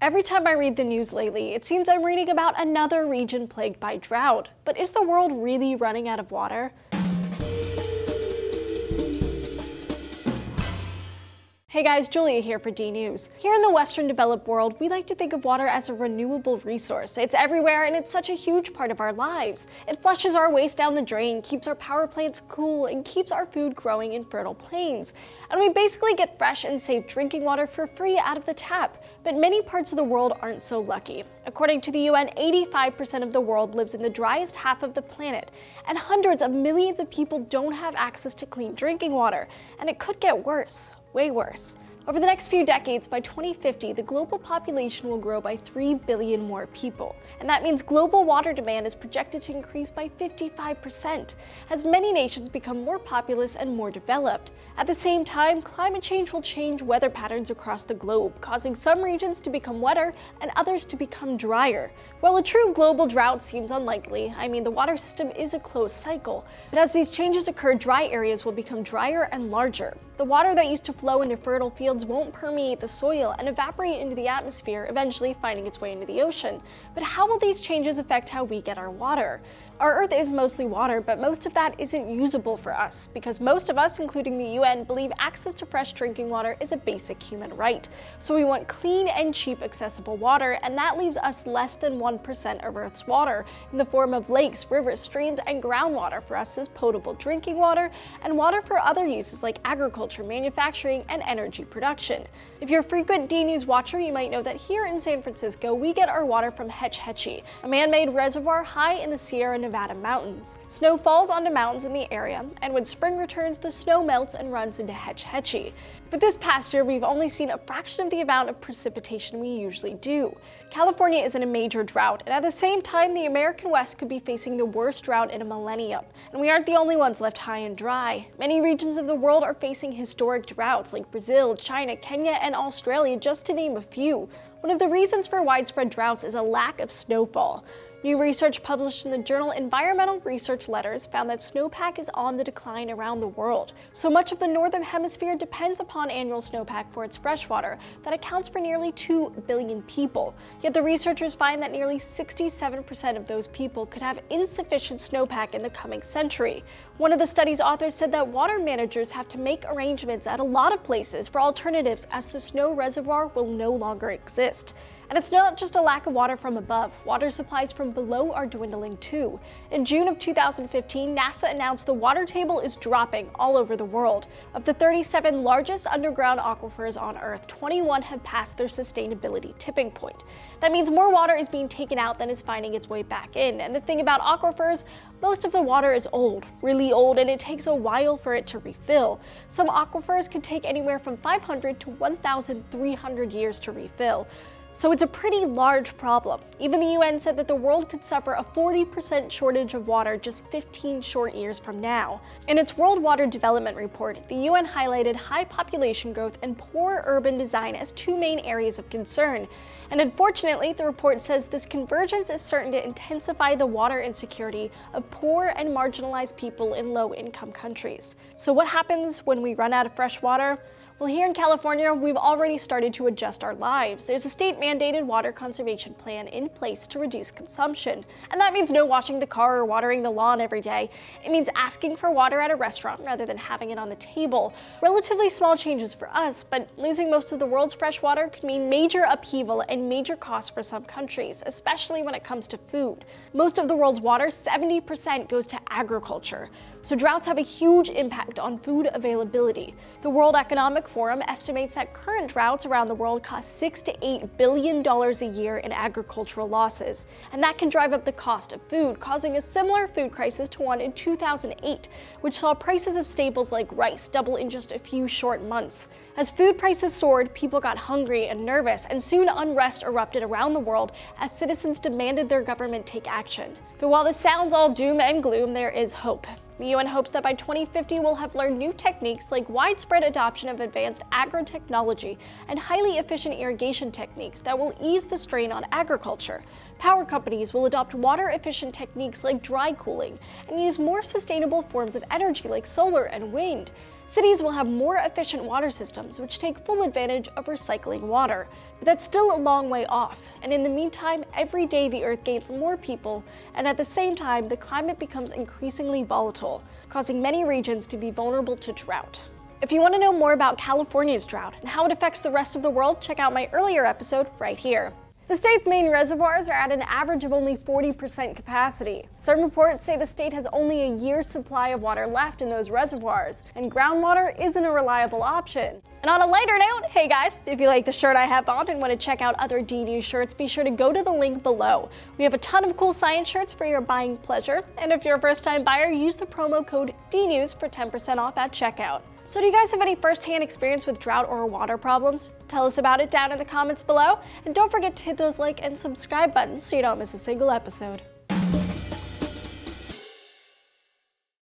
Every time I read the news lately, it seems I'm reading about another region plagued by drought. But is the world really running out of water? Hey guys, Julia here for DNews. Here in the Western developed world, we like to think of water as a renewable resource. It's everywhere and it's such a huge part of our lives. It flushes our waste down the drain, keeps our power plants cool, and keeps our food growing in fertile plains. And we basically get fresh and safe drinking water for free out of the tap. But many parts of the world aren't so lucky. According to the UN, 85% of the world lives in the driest half of the planet, and hundreds of millions of people don't have access to clean drinking water. And it could get worse way worse. Over the next few decades, by 2050, the global population will grow by 3 billion more people. And that means global water demand is projected to increase by 55% as many nations become more populous and more developed. At the same time, climate change will change weather patterns across the globe, causing some regions to become wetter and others to become drier. While a true global drought seems unlikely, I mean, the water system is a closed cycle. But as these changes occur, dry areas will become drier and larger. The water that used to flow into fertile fields won't permeate the soil and evaporate into the atmosphere, eventually finding its way into the ocean. But how will these changes affect how we get our water? Our Earth is mostly water, but most of that isn't usable for us, because most of us, including the UN, believe access to fresh drinking water is a basic human right. So we want clean and cheap accessible water, and that leaves us less than 1% of Earth's water, in the form of lakes, rivers, streams, and groundwater for us as potable drinking water, and water for other uses like agriculture, manufacturing, and energy production. If you're a frequent D-News watcher, you might know that here in San Francisco, we get our water from Hetch Hetchy, a man-made reservoir high in the Sierra Nevada mountains. Snow falls onto mountains in the area, and when spring returns, the snow melts and runs into Hetch Hetchy. But this past year, we've only seen a fraction of the amount of precipitation we usually do. California is in a major drought, and at the same time, the American West could be facing the worst drought in a millennium. And we aren't the only ones left high and dry. Many regions of the world are facing historic droughts like Brazil, China, Kenya, and Australia, just to name a few. One of the reasons for widespread droughts is a lack of snowfall. New research published in the journal Environmental Research Letters found that snowpack is on the decline around the world. So much of the northern hemisphere depends upon annual snowpack for its freshwater that accounts for nearly 2 billion people. Yet the researchers find that nearly 67% of those people could have insufficient snowpack in the coming century. One of the study's authors said that water managers have to make arrangements at a lot of places for alternatives as the snow reservoir will no longer exist. And it's not just a lack of water from above, water supplies from below are dwindling too. In June of 2015, NASA announced the water table is dropping all over the world. Of the 37 largest underground aquifers on Earth, 21 have passed their sustainability tipping point. That means more water is being taken out than is finding its way back in. And the thing about aquifers, most of the water is old, really old, and it takes a while for it to refill. Some aquifers can take anywhere from 500 to 1,300 years to refill. So it's a pretty large problem. Even the UN said that the world could suffer a 40% shortage of water just 15 short years from now. In its World Water Development Report, the UN highlighted high population growth and poor urban design as two main areas of concern. And unfortunately, the report says this convergence is certain to intensify the water insecurity of poor and marginalized people in low-income countries. So what happens when we run out of fresh water? Well, here in California, we've already started to adjust our lives. There's a state-mandated water conservation plan in place to reduce consumption. And that means no washing the car or watering the lawn every day. It means asking for water at a restaurant rather than having it on the table. Relatively small changes for us, but losing most of the world's fresh water could mean major upheaval and major costs for some countries, especially when it comes to food. Most of the world's water, 70%, goes to agriculture. So droughts have a huge impact on food availability. The World Economic Forum estimates that current droughts around the world cost 6 to 8 billion dollars a year in agricultural losses, and that can drive up the cost of food, causing a similar food crisis to one in 2008, which saw prices of staples like rice double in just a few short months. As food prices soared, people got hungry and nervous, and soon unrest erupted around the world as citizens demanded their government take action. But while this sounds all doom and gloom, there is hope. The UN hopes that by 2050 we'll have learned new techniques like widespread adoption of advanced agrotechnology and highly efficient irrigation techniques that will ease the strain on agriculture. Power companies will adopt water efficient techniques like dry cooling and use more sustainable forms of energy like solar and wind. Cities will have more efficient water systems which take full advantage of recycling water. But that's still a long way off, and in the meantime, every day the Earth gains more people, and at the same time, the climate becomes increasingly volatile, causing many regions to be vulnerable to drought. If you want to know more about California's drought and how it affects the rest of the world, check out my earlier episode right here. The state's main reservoirs are at an average of only 40% capacity. Some reports say the state has only a year's supply of water left in those reservoirs, and groundwater isn't a reliable option. And on a lighter note, hey guys, if you like the shirt I have on and want to check out other DNews shirts, be sure to go to the link below. We have a ton of cool science shirts for your buying pleasure, and if you're a first time buyer, use the promo code DNews for 10% off at checkout. So do you guys have any first-hand experience with drought or water problems? Tell us about it down in the comments below, and don't forget to hit those like and subscribe buttons so you don't miss a single episode.